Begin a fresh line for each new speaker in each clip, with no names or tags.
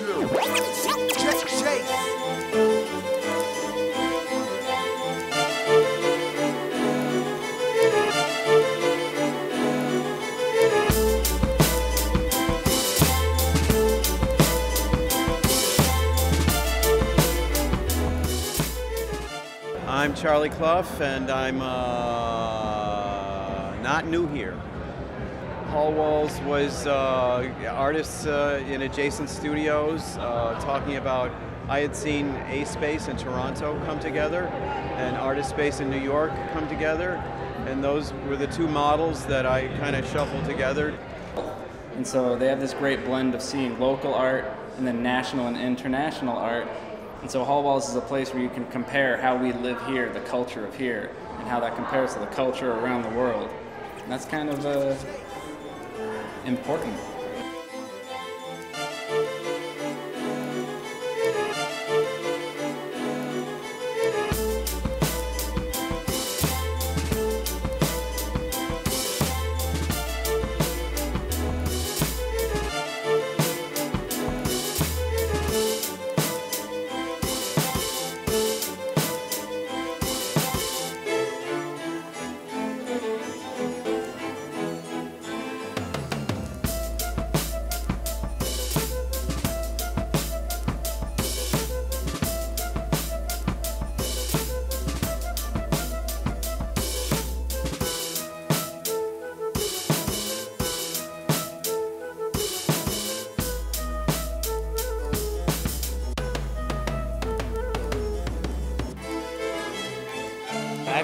Chill. J- Chase.
I'm Charlie Clough, and I'm uh, not new here. HallWalls was uh, artists uh, in adjacent studios uh, talking about. I had seen A Space in Toronto come together, and Artist Space in New York come together, and those were the two models that I kind of shuffled together.
And so they have this great blend of seeing local art and then national and international art. And so HallWalls is a place where you can compare how we live here, the culture of here, and how that compares to the culture around the world. And that's kind of uh, important.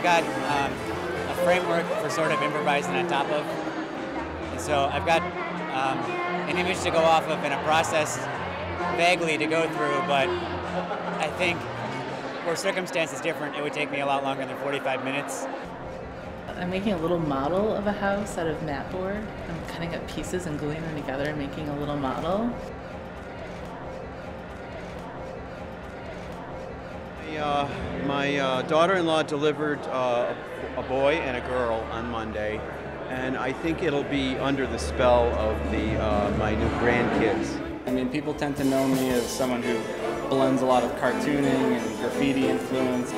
Got um, a framework for sort of improvising on top of. And so I've got um, an image to go off of and a process vaguely to go through, but I think where circumstance is different, it would take me a lot longer than 45 minutes.
I'm making a little model of a house out of mat board. I'm cutting up pieces and gluing them together and making a little model.
Uh, my uh, daughter-in-law delivered uh, a boy and a girl on Monday, and I think it'll be under the spell of the uh, my new grandkids.
I mean, people tend to know me as someone who blends a lot of cartooning and graffiti influence.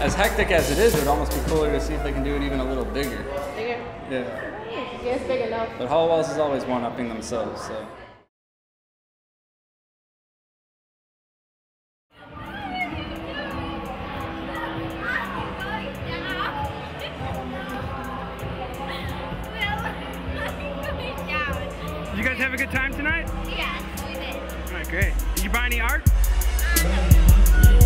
As hectic as it is, it would almost be cooler to see if they can do it even a little bigger.
Bigger?
Yeah.
Yeah, it's big enough.
But HallWalls is always one upping themselves, so.
Did you guys have a good time tonight?
Yes, we did.
All right, great. Did you buy any art?
Um,